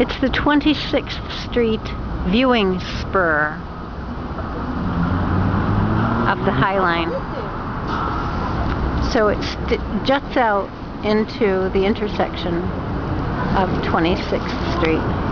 It's the 26th Street viewing spur of the High Line. So it juts out into the intersection of 26th Street.